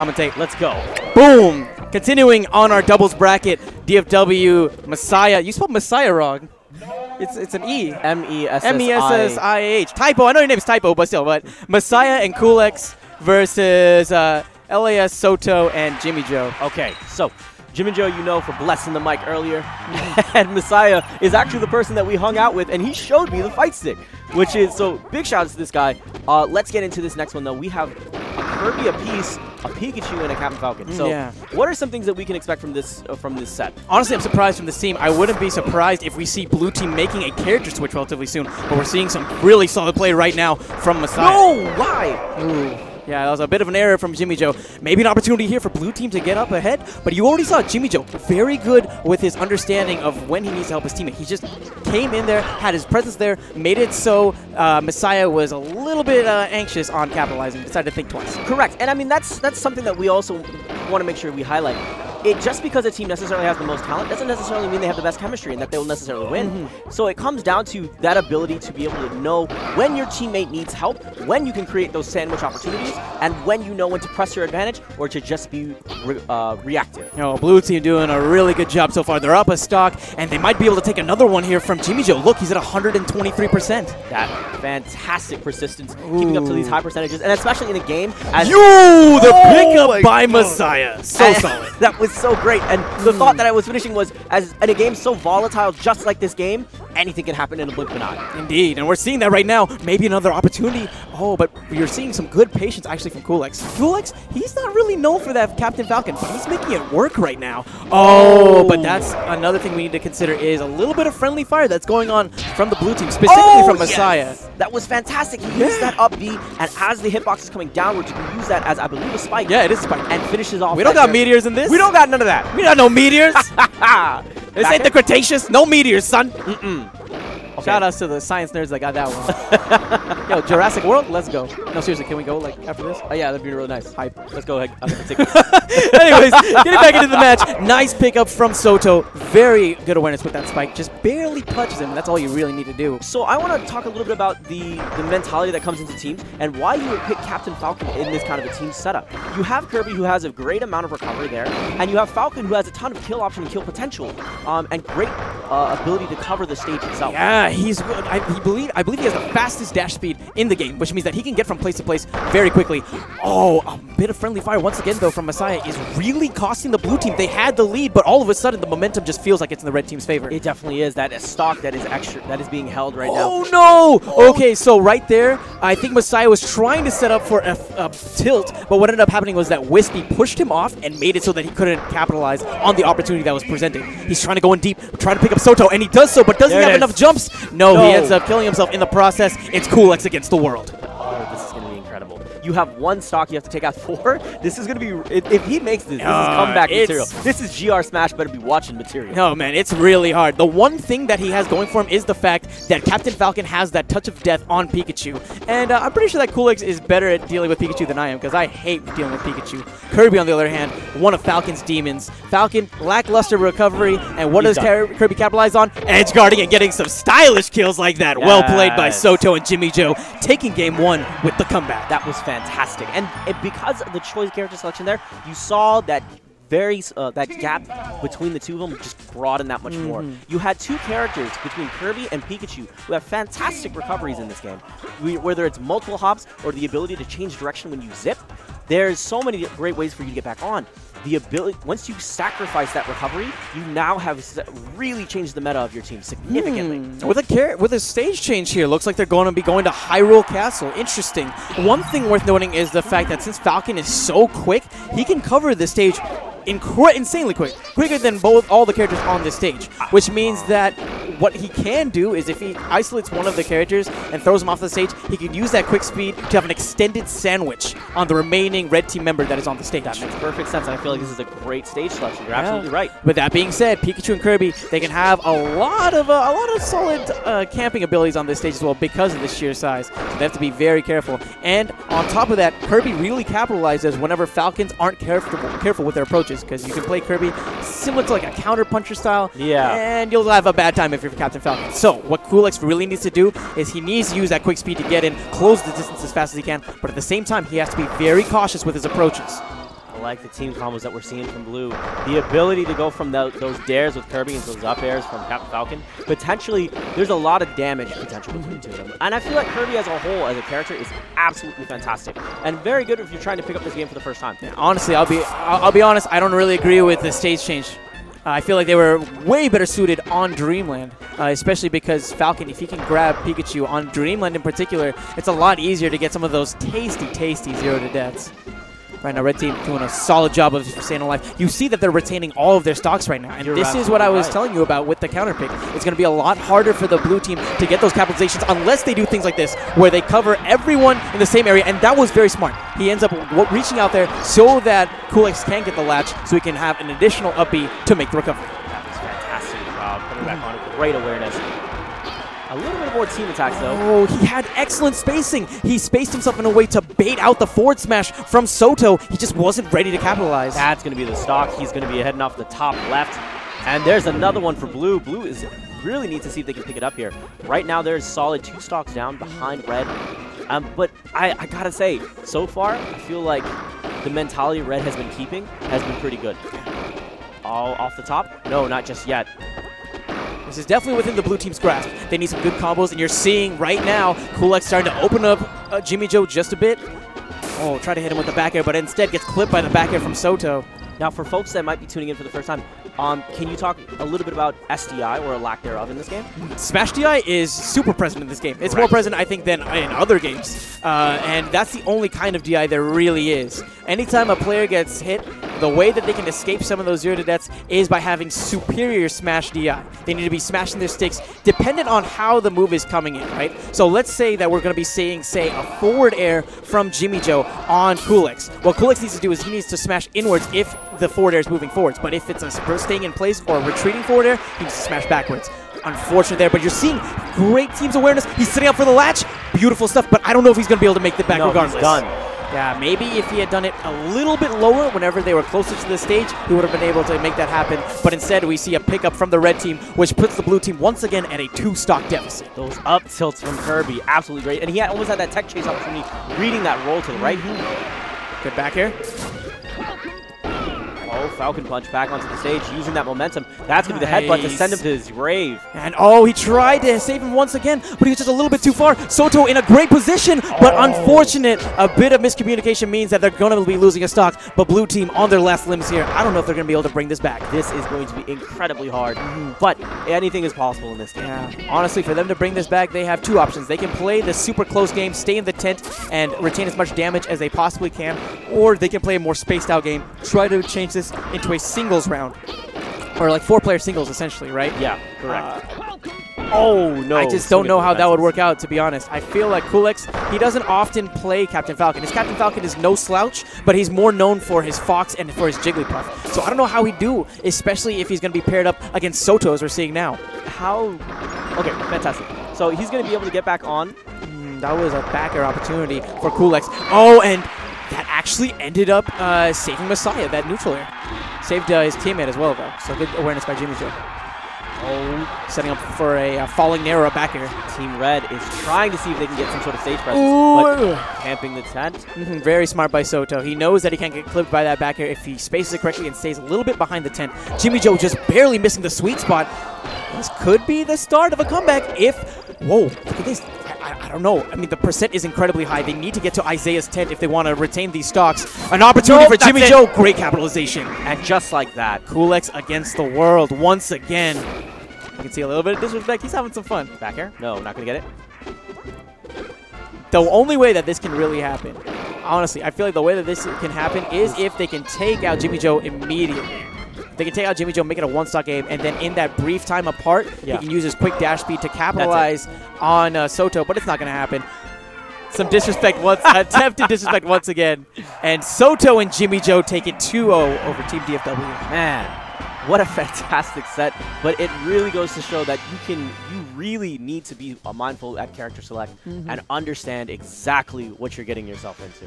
commentate. Let's go. Boom! Continuing on our doubles bracket, DFW Messiah. You spelled Messiah wrong. It's it's an E. M E S M E S S I A H. Typo. I know your name's typo, but still. But Messiah and Culex versus uh, LAS Soto and Jimmy Joe. Okay, so Jimmy Joe, you know, for blessing the mic earlier, and Messiah is actually the person that we hung out with, and he showed me the fight stick, which is so big shout out to this guy. Uh, let's get into this next one though. We have Kirby, a piece, a Pikachu, and a Captain Falcon. So, Yeah. what are some things that we can expect from this uh, from this set? Honestly, I'm surprised from this team. I wouldn't be surprised if we see Blue Team making a character switch relatively soon. But we're seeing some really solid play right now from Messiah. No, why? Ooh. Yeah, that was a bit of an error from Jimmy Joe. Maybe an opportunity here for Blue Team to get up ahead, but you already saw Jimmy Joe very good with his understanding of when he needs to help his teammate. He just came in there, had his presence there, made it so uh, Messiah was a little bit uh, anxious on capitalizing, decided to think twice. Correct, and I mean that's that's something that we also want to make sure we highlight. It just because a team necessarily has the most talent doesn't necessarily mean they have the best chemistry and that they will necessarily win. Mm-hmm. So it comes down to that ability to be able to know when your teammate needs help, when you can create those sandwich opportunities, and when you know when to press your advantage or to just be re- uh, reactive. You know, Blue Team doing a really good job so far. They're up a stock, and they might be able to take another one here from Jimmy Joe. Look, he's at 123%. That fantastic persistence, keeping up to these high percentages, and especially in a game as Yo, the Oh pickup by God. Messiah. So solid. that was so great. And the thought that I was finishing was, as in a game so volatile, just like this game, anything can happen in a blink of an eye. Indeed, and we're seeing that right now. Maybe another opportunity. Oh, but you're seeing some good patience actually from Culex. Culex, he's not really known for that Captain Falcon, but he's making it work right now. Oh, but that's another thing we need to consider is a little bit of friendly fire that's going on from the blue team, specifically Oh, from Messiah. yes. That was fantastic. He used that up B, and as the hitbox is coming downwards, you can use that as, I believe, a spike. Yeah, it is a spike. And finishes off. We don't got meteors in this. We don't got none of that. We got no meteors. this Back ain't the Cretaceous. No meteors, son. Mm-mm. Okay. Shout outs to the science nerds that got that one. Yo, Jurassic World, let's go. No, seriously, can we go like after this? Oh, yeah, that'd be really nice. Hype. Let's go ahead. Okay, take it. Anyways, getting back into the match. Nice pickup from Soto. Very good awareness with that spike. Just barely touches him. That's all you really need to do. So I want to talk a little bit about the, the mentality that comes into teams and why you would pick Captain Falcon in this kind of a team setup. You have Kirby who has a great amount of recovery there, and you have Falcon who has a ton of kill option and kill potential, um, and great uh, ability to cover the stage itself. Yeah, he's good. I, he believe, I believe he has the fastest dash speed in the game, which means that he can get from place to place very quickly. Oh, a bit of friendly fire once again, though, from Messiah is really costing the blue team. They had the lead, but all of a sudden the momentum just feels like it's in the red team's favor. It definitely is. That is stock that is extra that is being held right now. Oh no! Okay, so right there, I think Messiah was trying to set up for a, a tilt, but what ended up happening was that Whispy pushed him off and made it so that he couldn't capitalize on the opportunity that was presented. He's trying to go in deep, trying to pick up Soto, and he does so, but doesn't he have is. enough jumps? No, No. he ends up killing himself in the process. It's Culex against the world. You have one stock you have to take out four. This is going to be if, if he makes this, this Uh, is comeback material. This is GR Smash better be watching material. No, man, it's really hard. The one thing that he has going for him is the fact that Captain Falcon has that touch of death on Pikachu. And uh, I'm pretty sure that Culex is better at dealing with Pikachu than I am, because I hate dealing with Pikachu. Kirby, on the other hand, one of Falcon's demons. Falcon, lackluster recovery, and what He's does done. Kirby capitalize on? Edge guarding and getting some stylish kills like that. Well played by Soto and Jimmy Joe, taking game one with the comeback. That was fantastic, and it, because of the choice character selection there, you saw that very uh, that gap between the two of them just broadened that much more. Mhm. You had two characters between Kirby and Pikachu who have fantastic recoveries in this game. We, whether it's multiple hops or the ability to change direction when you zip, there's so many great ways for you to get back on. The ability once you sacrifice that recovery, you now have really changed the meta of your team significantly. Hmm. With a car- with a stage change here, looks like they're going to be going to Hyrule Castle. Interesting. One thing worth noting is the fact that since Falcon is so quick, he can cover the stage insanely quick, quicker than both all the characters on this stage. Which means that what he can do is if he isolates one of the characters and throws him off the stage, he can use that quick speed to have an extended sandwich on the remaining red team member that is on the stage. That makes perfect sense. I feel like this is a great stage selection. You're Yeah. absolutely right. With that being said, Pikachu and Kirby they can have a lot of uh, a lot of solid uh, camping abilities on this stage as well because of the sheer size. So they have to be very careful. And on top of that, Kirby really capitalizes whenever Falcons aren't careful careful with their approaches because you can play Kirby similar to like a counter puncher style. Yeah. And you'll have a bad time if you're Captain Falcon. So what Culex really needs to do is he needs to use that quick speed to get in, close the distance as fast as he can, but at the same time he has to be very cautious with his approaches. I like the team combos that we're seeing from Blue. The ability to go from the, those dares with Kirby and those up airs from Captain Falcon. Potentially, there's a lot of damage potential between the two of them. And I feel like Kirby as a whole, as a character, is absolutely fantastic. And very good if you're trying to pick up this game for the first time. Honestly, I'll be I'll, I'll be honest. I don't really agree with the stage change. I feel like they were way better suited on Dreamland, uh, especially because Falcon, if he can grab Pikachu on Dreamland in particular, it's a lot easier to get some of those tasty, tasty zero to deaths. Right now, Red Team doing a solid job of staying alive. You see that they're retaining all of their stocks right now. And You're this is what I was right. telling you about with the counter pick. It's going to be a lot harder for the blue team to get those capitalizations unless they do things like this, where they cover everyone in the same area. And that was very smart. He ends up reaching out there so that Culex can get the latch so he can have an additional up B to make the recovery. That was fantastic job. Putting back on great awareness. A little bit more team attacks, though. Oh, he had excellent spacing. He spaced himself in a way to bait out the forward smash from Soto. He just wasn't ready to capitalize. That's going to be the stock. He's going to be heading off the top left. And there's another one for Blue. Blue is really need to see if they can pick it up here. Right now, there's solid two stocks down behind Red. Um, but I, I gotta say, so far, I feel like the mentality Red has been keeping has been pretty good. All off the top? No, not just yet. This is definitely within the blue team's grasp. They need some good combos, and you're seeing right now Culex starting to open up uh, Jimmy Joe just a bit. Oh, try to hit him with the back air, but instead gets clipped by the back air from Soto. Now, for folks that might be tuning in for the first time, um, can you talk a little bit about SDI or a lack thereof in this game? Smash DI is super present in this game. It's more present, I think, than in other games. Uh, and that's the only kind of DI there really is. Anytime a player gets hit, the way that they can escape some of those zero to deaths is by having superior Smash DI. They need to be smashing their sticks dependent on how the move is coming in, right? So let's say that we're going to be seeing, say, a forward air from Jimmy Joe on Culex. What Culex needs to do is he needs to smash inwards if the forward air is moving forwards. But if it's a staying in place or a retreating forward air, he needs to smash backwards. Unfortunate there, but you're seeing great team's awareness. He's setting up for the latch. Beautiful stuff, but I don't know if he's going to be able to make the back No, regardless. done. Yeah, maybe if he had done it a little bit lower whenever they were closer to the stage, he would have been able to make that happen. But instead, we see a pickup from the red team, which puts the blue team once again at a two-stock deficit. Those up tilts from Kirby, absolutely great. And he had, almost had that tech chase opportunity, reading that roll to the right. Good back here. Oh, Falcon Punch back onto the stage, using that momentum. That's going to be the headbutt to send him to his grave. And oh, he tried to save him once again, but he was just a little bit too far. Soto in a great position, but oh. unfortunate. A bit of miscommunication means that they're going to be losing a stock. But blue team on their last limbs here. I don't know if they're going to be able to bring this back. This is going to be incredibly hard, but anything is possible in this game. Yeah, honestly, for them to bring this back, they have two options. They can play the super close game, stay in the tent, and retain as much damage as they possibly can, or they can play a more spaced out game, try to change this into a singles round. Or like four player singles, essentially, right? Yeah, correct. Uh, oh, no. I just don't know how that would work out, to be honest. I feel like Culex, he doesn't often play Captain Falcon. His Captain Falcon is no slouch, but he's more known for his Fox and for his Jigglypuff. So I don't know how he'd do, especially if he's going to be paired up against Soto, as we're seeing now. How? Okay, fantastic. So he's going to be able to get back on. Mm, that was a backer opportunity for Culex. Oh, and actually ended up uh, saving Messiah, that neutral air. Saved uh, his teammate as well, though. So good awareness by Jimmy Joe. Oh, Setting up for a uh, falling narrow back air. Team Red is trying to see if they can get some sort of stage presence, Ooh. but camping the tent. Mhm, Very smart by Soto. He knows that he can't get clipped by that back air if he spaces it correctly and stays a little bit behind the tent. Jimmy Joe just barely missing the sweet spot. This could be the start of a comeback if. Whoa, look at this. I, I, don't know. I mean, the percent is incredibly high. They need to get to Isaiah's tent if they want to retain these stocks. An opportunity Nope, for Jimmy it. Joe. Great capitalization. And just like that, Culex against the world once again. You can see a little bit of disrespect. He's having some fun. back air? No, not going to get it. The only way that this can really happen, honestly, I feel like the way that this can happen is if they can take out Jimmy Joe immediately. They can take out Jimmy Joe, make it a one-stock game, and then in that brief time apart, Yeah. he can use his quick dash speed to capitalize on uh, Soto, but it's not going to happen. Some disrespect once, attempted disrespect once again. And Soto and Jimmy Joe take it 2-0 over Team DFW. Man, what a fantastic set. But it really goes to show that you can, you really need to be mindful at character select and understand exactly what you're getting yourself into.